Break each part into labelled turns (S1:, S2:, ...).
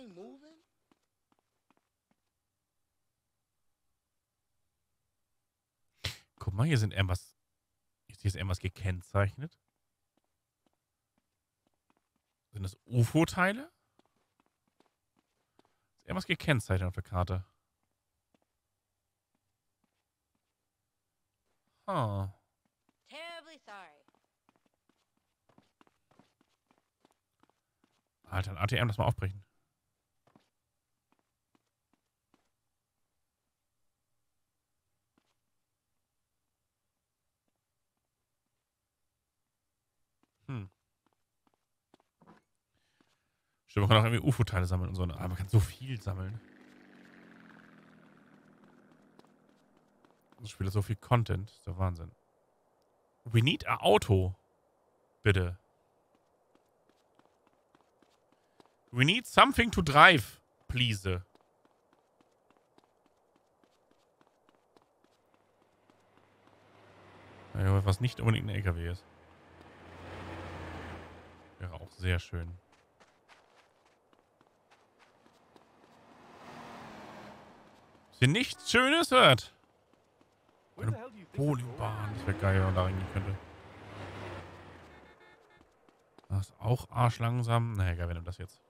S1: ain't moving.
S2: Guck mal, hier sind irgendwas. Hier ist irgendwas gekennzeichnet. Sind das UFO-Teile? Ist irgendwas gekennzeichnet auf der Karte? Huh.
S3: Terribly sorry.
S2: Alter, ein ATM, das mal aufbrechen. Stimmt, man kann auch irgendwie UFO-Teile sammeln und so. Aber man kann so viel sammeln. Das Spiel hat so viel Content. Das ist der Wahnsinn. We need a Auto. Bitte. We need something to drive, please. Was nicht unbedingt ein LKW ist. Wäre auch sehr schön. Ihr nichts Schönes hört. Eine Bowlingbahn. Das wäre geil, wenn man da reingehen könnte. Das ist auch arschlangsam. Na egal, wir nehmen das jetzt.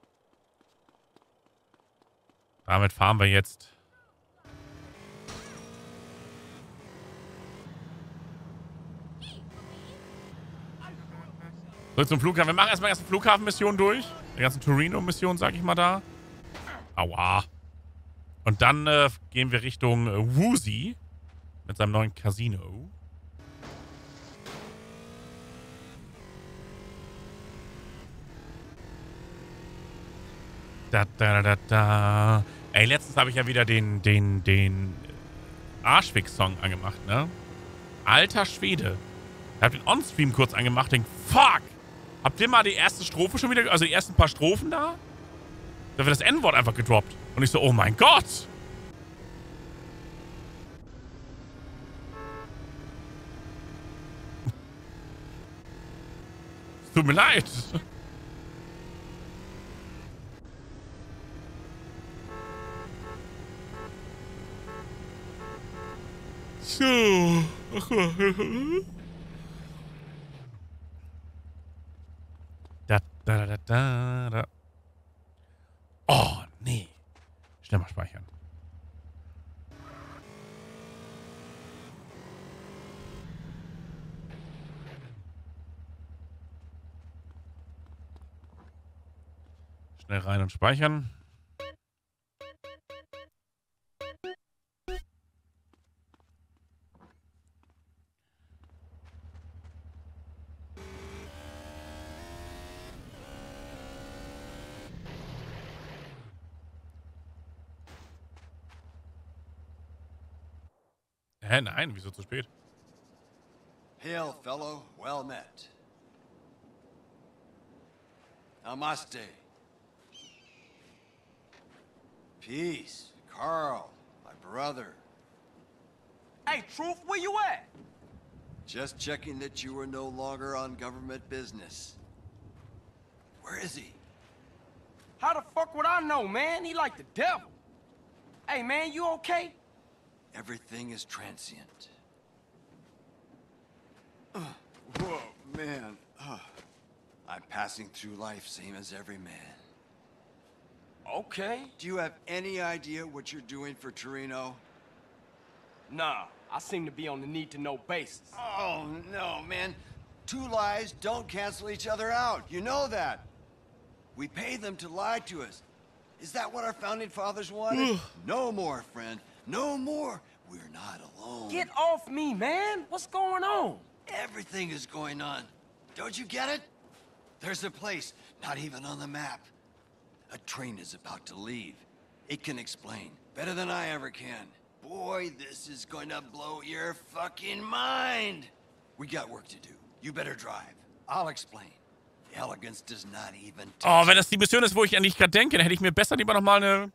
S2: Damit fahren wir jetzt. So, zum Flughafen. Wir machen erstmal erst eine Flughafenmission durch. Die ganzen Torino-Mission, sag ich mal da. Aua. Und dann äh, gehen wir Richtung äh, Woozy mit seinem neuen Casino. Da, da, da, da. Ey, letztens habe ich ja wieder den, den, den Arschfix-Song angemacht, ne? Alter Schwede. Ich habe den On-Stream kurz angemacht, denk, fuck! Habt ihr mal die erste Strophe schon wieder, also die ersten paar Strophen da? Da wird das N-Wort einfach gedroppt. Und ich so, oh mein Gott! Tut mir leid. So. Da, da, da, da, da. Oh, nee. Schnell mal speichern. Schnell rein und speichern. Hä, nein, wieso zu spät?
S4: Hail, fellow. Well met. Namaste. Peace. Carl, my brother.
S5: Hey, Truth, where you at?
S4: Just checking that you were no longer on government business. Where is he?
S5: How the fuck would I know, man? He like the devil. Hey, man, you okay?
S4: Everything is transient. Ugh. Whoa, man. Ugh. I'm passing through life same as every man.
S5: Okay.
S4: Do you have any idea what you're doing for Torino?
S5: Nah, I seem to be on the need-to-know basis.
S4: Oh, no, man. Two lies don't cancel each other out. You know that. We pay them to lie to us. Is that what our founding fathers wanted? no more, friend. No more. We're not alone.
S5: Get off me, man. What's going on?
S4: Everything is going on. Don't you get it? There's a place, not even on the map. A train is about to leave. It can explain better than I ever can. Boy, this is going to blow your fucking mind. We got work to do. You better drive. I'll explain. The elegance does not even
S2: Oh, wenn das die Mission ist, wo ich an dich gerade denke, dann hätte ich mir besser lieber nochmal eine,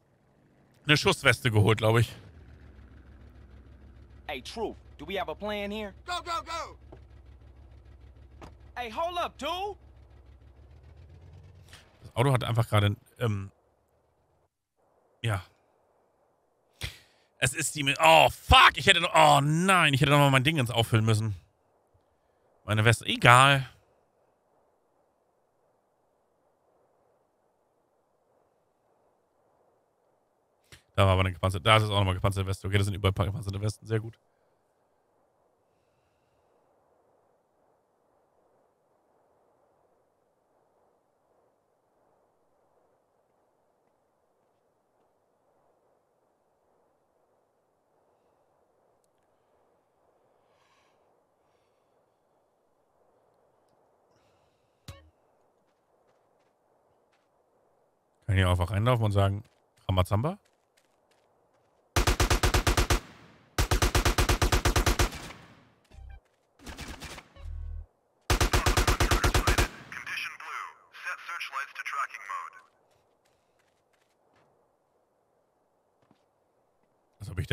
S2: eine Schussweste geholt, glaube ich.
S5: Hey, Truth, do we have a plan here?
S1: Go, go, go!
S5: Hey, hold up, dude.
S2: Das Auto hat einfach gerade ähm, Ja. Es ist die. Oh, fuck! Ich hätte noch. Oh nein, ich hätte noch mal mein Ding ins auffüllen müssen. Meine Weste. Egal. Da war aber eine gepanzerte. Da ist es auch nochmal gepanzerte Weste. Okay, das sind überall gepanzerte Westen. Sehr gut. Kann ich hier einfach reinlaufen und sagen, Ramazamba?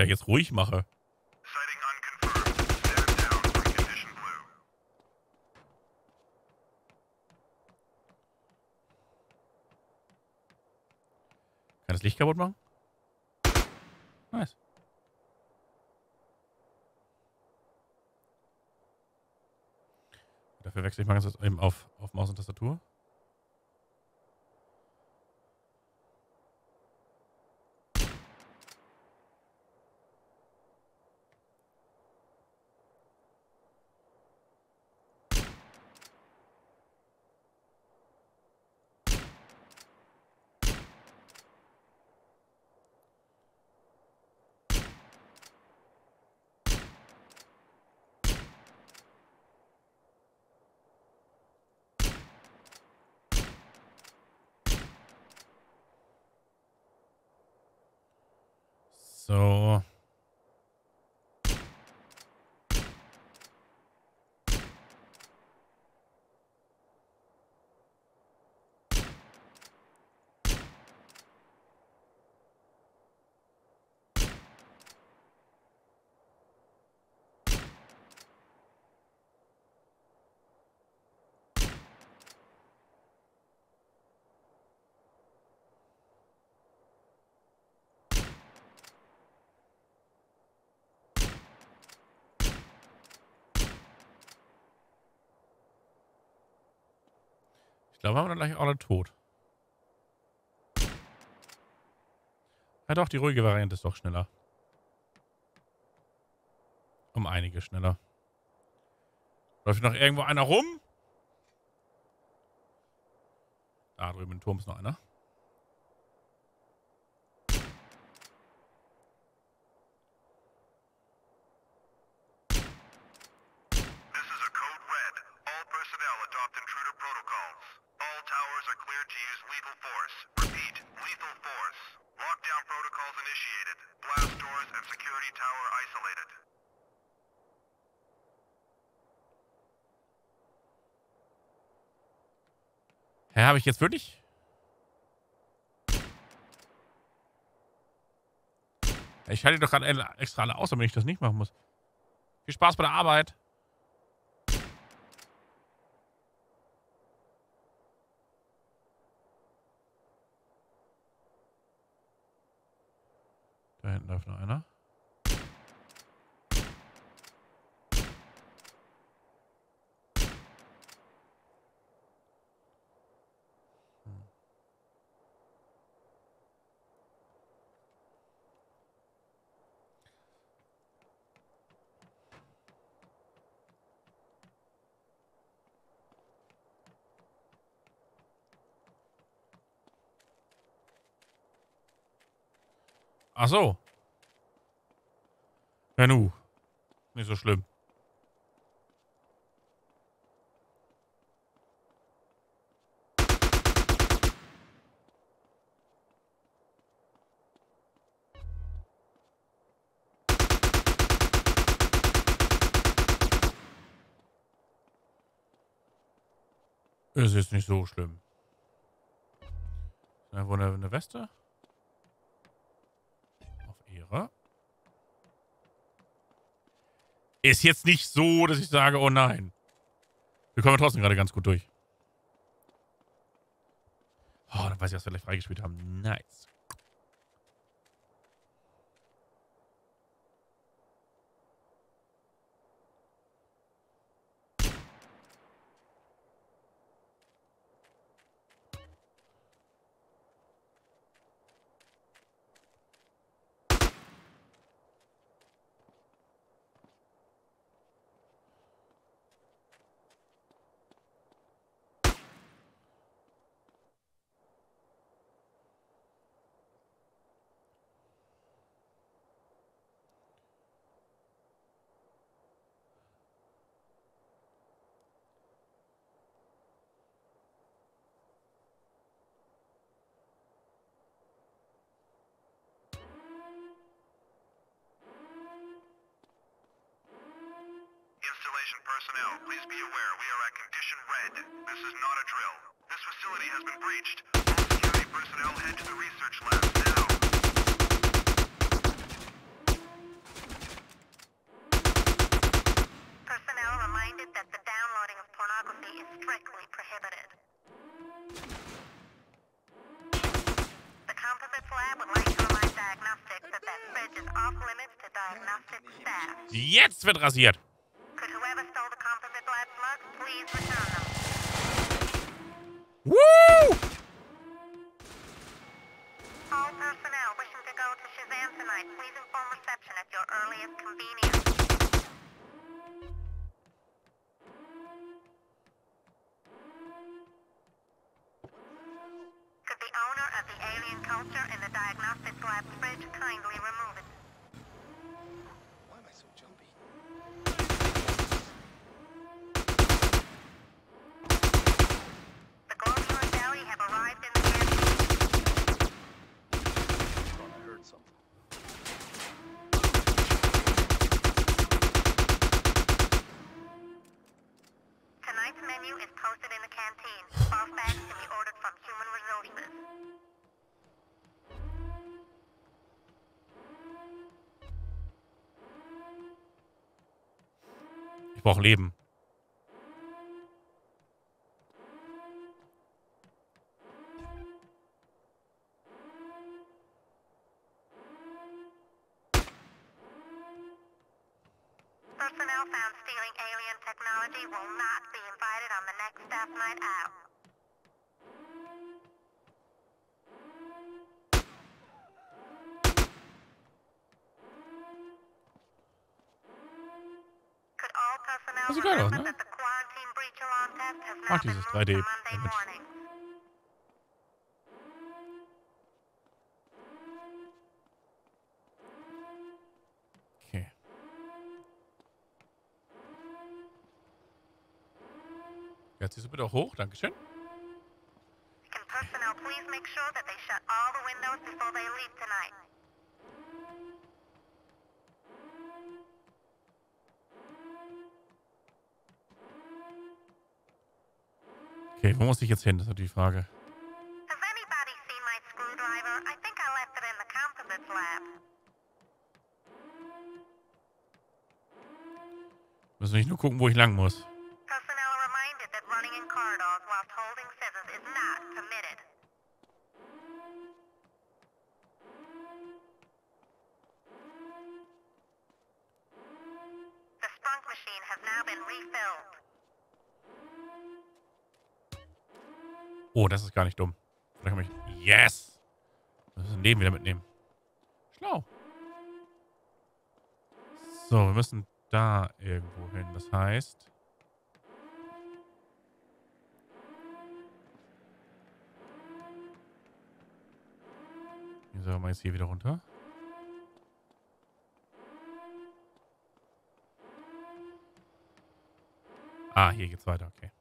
S2: Da jetzt ruhig mache. Kann das Licht kaputt machen? Nice. Dafür wechsle ich mal ganz kurz eben auf, auf Maus und Tastatur. So. Glaube, haben wir gleich alle tot. Ja doch, die ruhige Variante ist doch schneller. Um einige schneller. Läuft noch irgendwo einer rum? Da drüben im Turm ist noch einer.
S1: This is a code red. All personnel adopt intruder protocols. All towers are cleared to use lethal force. Repeat, lethal force. Lockdown protocols initiated. Blast doors and security tower isolated.
S2: Hä, habe ich jetzt wirklich? Ich schalte doch gerade extra alle aus, damit ich das nicht machen muss. Viel Spaß bei der Arbeit. Da hinten läuft noch einer. Ach so. Ja, nu. Nicht so schlimm. Ist jetzt nicht so schlimm. Wo eine, eine Weste? Ist jetzt nicht so, dass ich sage, oh nein. Wir kommen trotzdem gerade ganz gut durch. Oh, dann weiß ich, was wir gleich freigespielt haben. Nice.
S1: Attention personnel, please be aware we are at condition red. This is not a drill. This facility has been breached. All security personnel head to the research labs now.
S3: Personnel reminded that the downloading of pornography is strictly prohibited. The Composites Lab would like to remind diagnostics that that fridge is off limits to diagnostic staff.
S2: Jetzt wird rasiert.
S3: Could whoever stole the Composite Lab slugs please return them?
S2: Woo! Ich brauche Leben. 3D
S3: to Monday
S2: Image.
S3: morning?
S2: Okay. Jetzt siehst du bitte auch hoch. Dankeschön.
S3: Can personnel please make sure that they shut all the windows before they leave tonight?
S2: Okay, wo muss ich jetzt hin? Das ist natürlich die Frage. Müssen nicht nur gucken, wo ich lang muss. Oh, das ist gar nicht dumm. Vielleicht kann ich... Yes! Wir müssen Leben wieder mitnehmen. Schlau. So, wir müssen da irgendwo hin. Das heißt... Wie soll man jetzt hier wieder runter? Ah, hier geht's weiter, okay.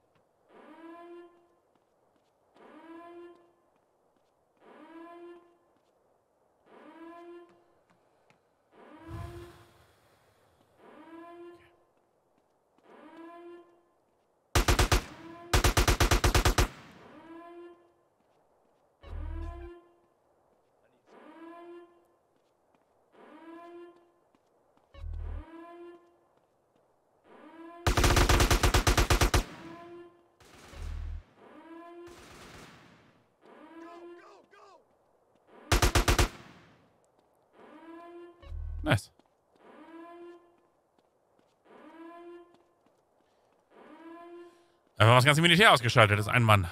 S2: Einfach das ganze Militär ausgeschaltet. Ist ein Mann.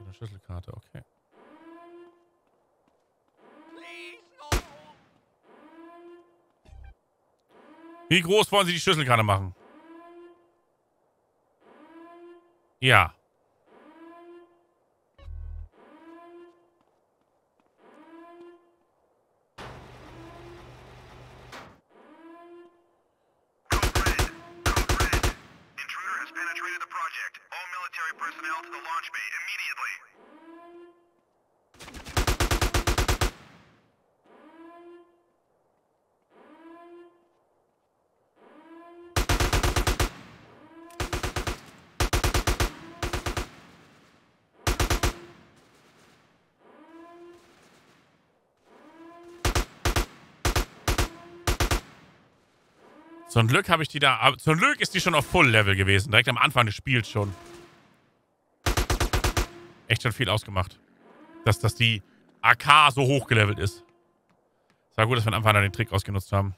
S2: Eine Schlüsselkarte, okay. Wie groß wollen Sie die Schlüsselkarte machen? Ja. Zum Glück habe ich die da. aber Zum Glück ist die schon auf Full Level gewesen. Direkt am Anfang des Spiels schon. Echt schon viel ausgemacht. Dass, dass die AK so hochgelevelt ist. Es war gut, dass wir am Anfang da den Trick ausgenutzt haben.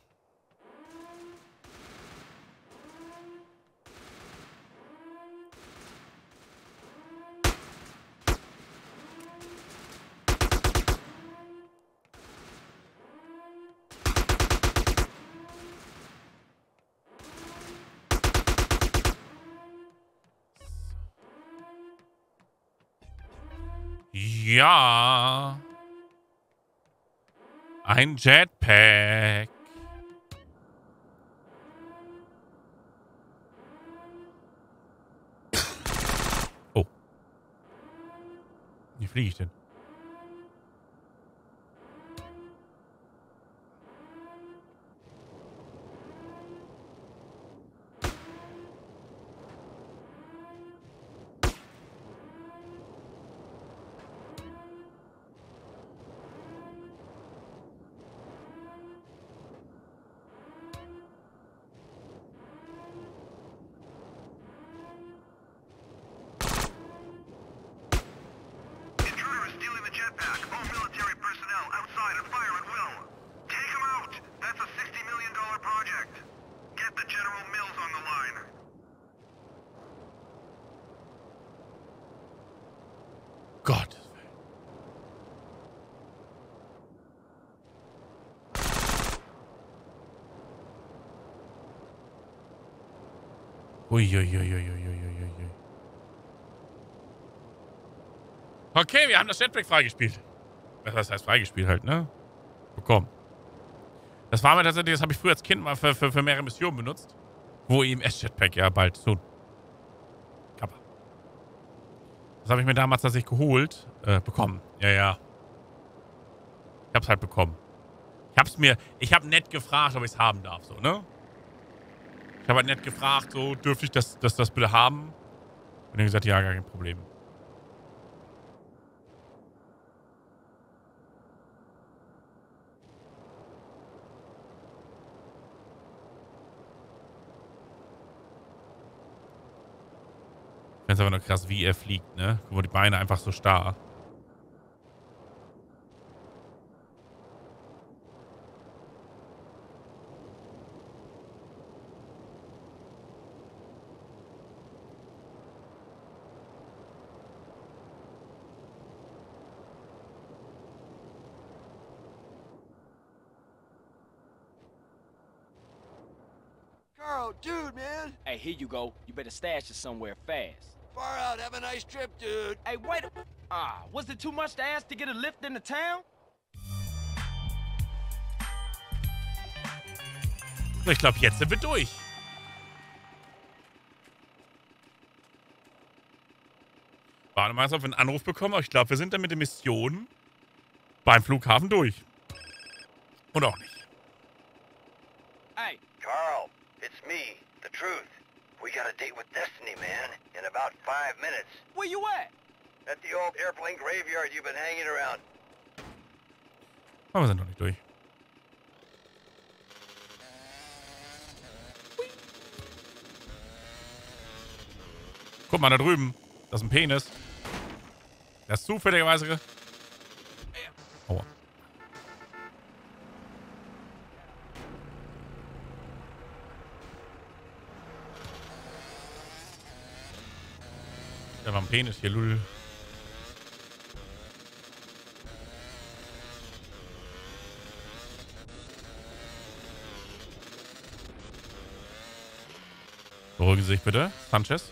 S2: Ja. Ein Jetpack. Oh. Wie fliege ich denn? Uiuiuiuiuiuiui. Okay, wir haben das Jetpack freigespielt. Was heißt freigespielt halt, ne? Bekommen. Das war mir tatsächlich, das habe ich früher als Kind mal für, für, für mehrere Missionen benutzt. Wo eben S-Jetpack ja bald so. Kappa. Das habe ich mir damals tatsächlich geholt. Äh, bekommen. Ja, ja. Ich hab's halt bekommen. Ich hab's mir. Ich hab nett gefragt, ob ich's haben darf, so, ne? Ich habe halt nett gefragt, so, dürfte ich das, das, das bitte haben? Und er gesagt, ja, gar kein Problem. Ich finde aber nur krass, wie er fliegt, ne? Guck mal, die Beine einfach so starr.
S4: Carl, dude, man.
S5: Hey, here you go. You better stash it somewhere fast.
S4: Far out. Have a nice trip, dude.
S5: Hey, wait a... Ah, was it too much to ask to get a lift into town?
S2: Ich glaube, jetzt sind wir durch. Warte mal, ob wir einen Anruf bekommen. Aber ich glaube, wir sind dann mit der Mission beim Flughafen durch. Oder auch nicht.
S5: Hey,
S4: Carl, me, the truth. We got a date with Destiny, man, in about five minutes.
S5: where you at?
S4: At the old airplane graveyard you've been hanging around.
S2: Aber wir sind noch nicht durch. Guck mal da drüben. Das ist ein Penis. Der ist zufälligerweise. Penis hier, Lul. Beruhigen Sie sich bitte, Sanchez.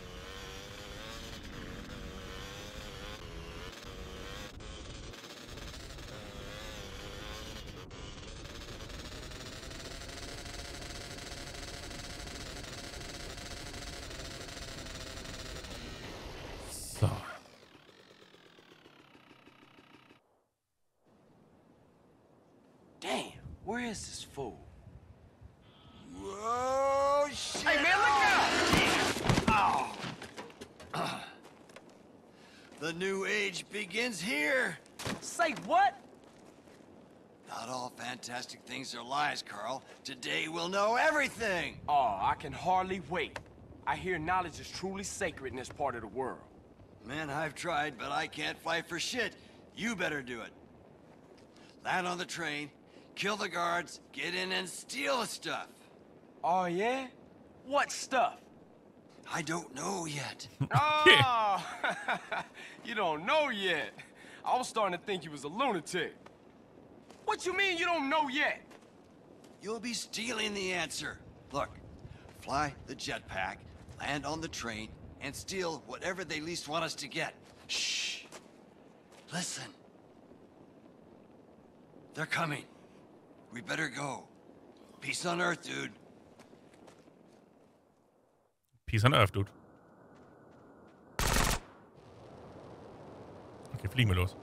S5: Where is this fool?
S4: Whoa, shit!
S5: Hey, man, look out! Oh.
S4: The new age begins here.
S5: Say what?
S4: Not all fantastic things are lies, Carl. Today we'll know everything!
S5: Oh, I can hardly wait. I hear knowledge is truly sacred in this part of the world.
S4: Man, I've tried, but I can't fight for shit. You better do it. Land on the train, kill the guards, get in and steal the stuff.
S5: Oh, yeah? What stuff?
S4: I don't know yet.
S5: Oh, you don't know yet. I was starting to think you was a lunatic. What you mean you don't know yet?
S4: You'll be stealing the answer. Look, fly the jetpack, land on the train, and steal whatever they least want us to get. Shh. Listen. They're coming. We better go. Peace on Earth, dude.
S2: Peace on Earth, Dude. Okay, fliegen wir los.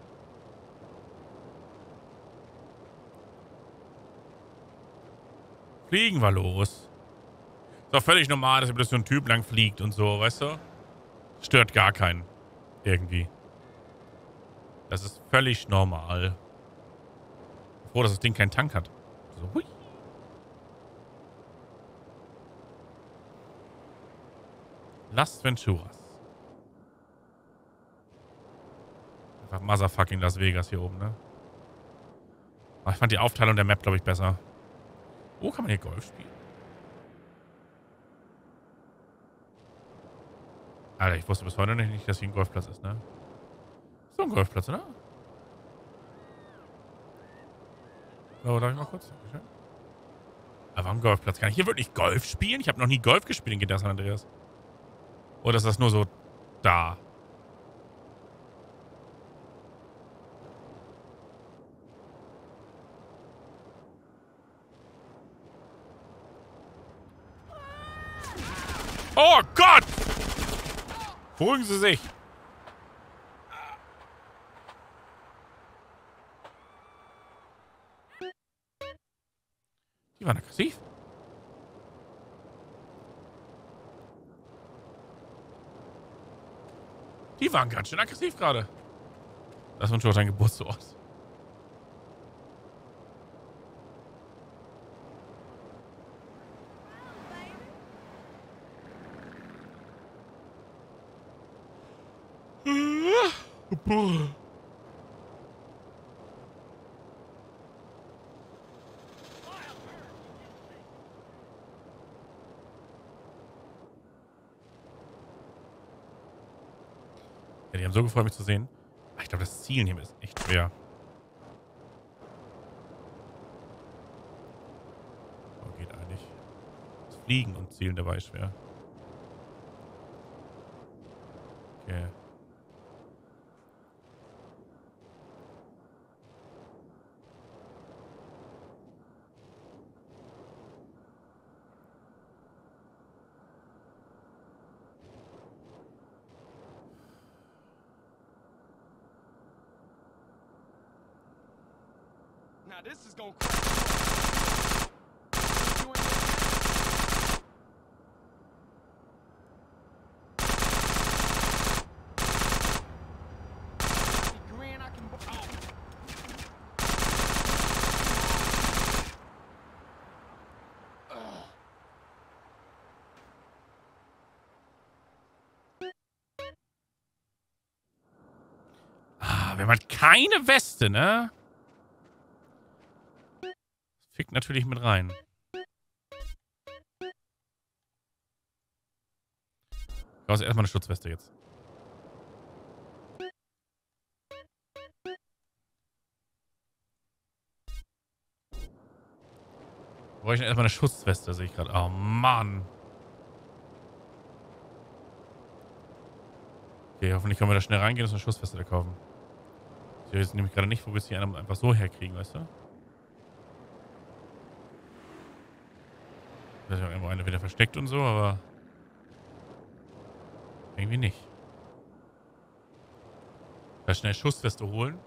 S2: Fliegen wir los. Ist doch völlig normal, dass das so ein Typ lang fliegt und so, weißt du? Stört gar keinen. Irgendwie. Das ist völlig normal. Froh, dass das Ding keinen Tank hat. So, hui. Las Venturas. Einfach Motherfucking Las Vegas hier oben, ne? Aber ich fand die Aufteilung der Map, glaube ich, besser. Oh, kann man hier Golf spielen? Alter, ich wusste bis heute nicht, dass hier ein Golfplatz ist, ne? So ein Golfplatz, oder? Oh, darf ich mal kurz? Aber am Golfplatz kann ich hier wirklich Golf spielen? Ich habe noch nie Golf gespielt in GTA Andreas. Oder ist das nur so da? Oh Gott! Beruhigen Sie sich. Die waren aggressiv. Die waren ganz schön aggressiv gerade. Das war schon dein Geburtsort. Ja, die haben so gefreut, mich zu sehen. Ah, Ich glaube, das Zielen hier ist echt schwer. Oh, geht eigentlich. Das Fliegen und Zielen dabei ist schwer. Wir haben halt keine Weste, ne? Fickt natürlich mit rein. Ich brauche erstmal eine Schutzweste jetzt. Brauche ich erstmal eine Schutzweste, sehe ich gerade. Oh Mann. Okay, hoffentlich können wir da schnell reingehen und eine Schussweste kaufen. Ich weiß nämlich gerade nicht, wo wir es hier einfach so herkriegen, weißt du? Da ist ja irgendwo eine wieder versteckt und so, aber irgendwie nicht. Da schnell Schussweste holen.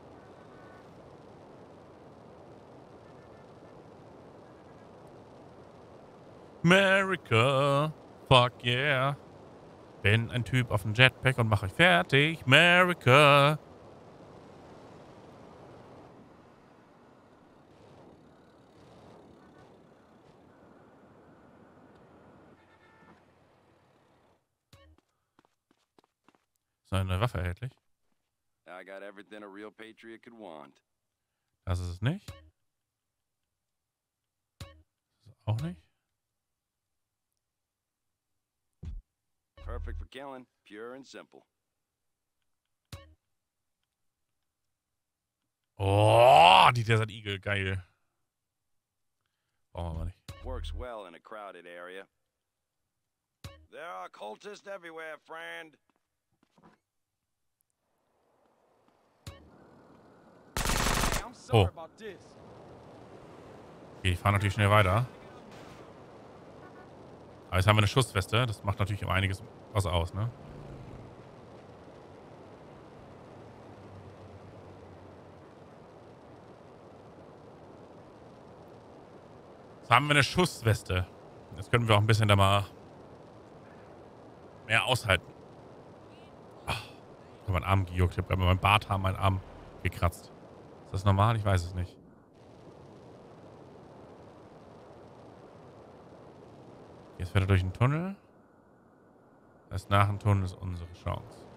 S2: America, fuck yeah. Bin ein Typ auf dem Jetpack und mach euch fertig. America. Eine Waffe erhältlich?
S6: I got everything a real patriot could want.
S2: Das ist es nicht. Das ist auch nicht.
S6: Perfect for killing, pure and simple.
S2: Oh, die Desert Eagle, geil. Brauchen wir aber nicht.
S6: Works well in a crowded area. There are cultists everywhere, friend.
S5: Hey, I'm sorry
S2: Oh. Okay, ich fahre natürlich schnell weiter. Aber jetzt haben wir eine Schussweste. Das macht natürlich einiges was aus, ne? Jetzt haben wir eine Schussweste. Jetzt können wir auch ein bisschen da mal mehr aushalten. Ach, ich habe meinen Arm gejuckt. Ich habe mit meinem Barthaar meinen Arm gekratzt. Das normal? Ich weiß es nicht. Jetzt fährt er durch den Tunnel. Erst nach dem Tunnel ist unsere Chance.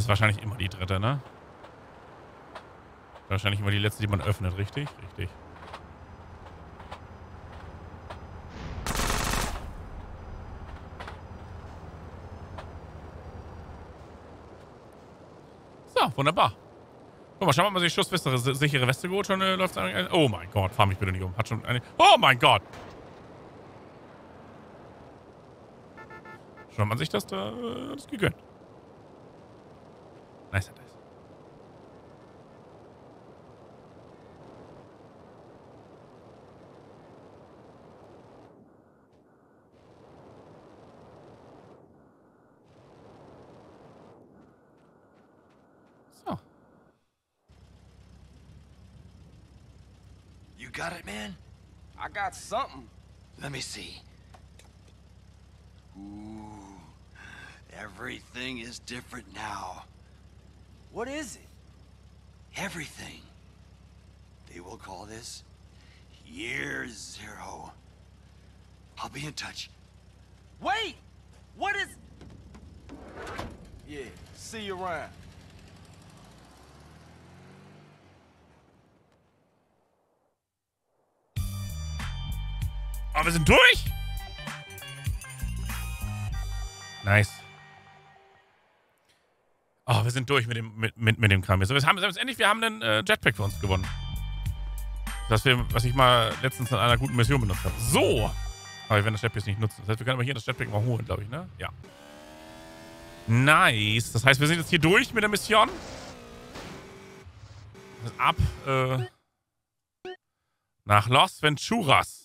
S2: Das ist wahrscheinlich immer die dritte, ne? Wahrscheinlich immer die letzte, die man öffnet, richtig? Richtig. So, wunderbar. Guck mal, schau mal, ob man sich Schussweste, sichere Weste geholt schon äh, läuft ein. Oh mein Gott, fahr mich bitte nicht um. Hat schon eine. Oh mein Gott! Schon hat man sich das da äh, das gegönnt. Nice, nice. So.
S4: You got it, man?
S5: I got something.
S4: Let me see. Ooh, everything is different now.
S5: What is it?
S4: Everything. They will call this Year Zero. I'll be in touch.
S5: Wait! What is... Yeah, see you around.
S2: Oh, wir sind durch! Nice. Oh, wir sind durch mit dem, mit, mit, mit dem Kram. So, wir haben endlich, wir haben einen äh, Jetpack für uns gewonnen. Das wir, was ich mal letztens in einer guten Mission benutzt habe. So! Aber wir werden das Jetpack jetzt nicht nutzen. Das heißt, wir können aber hier das Jetpack mal holen, glaube ich, ne? Ja. Nice. Das heißt, wir sind jetzt hier durch mit der Mission. Ab, äh, nach Los Venturas.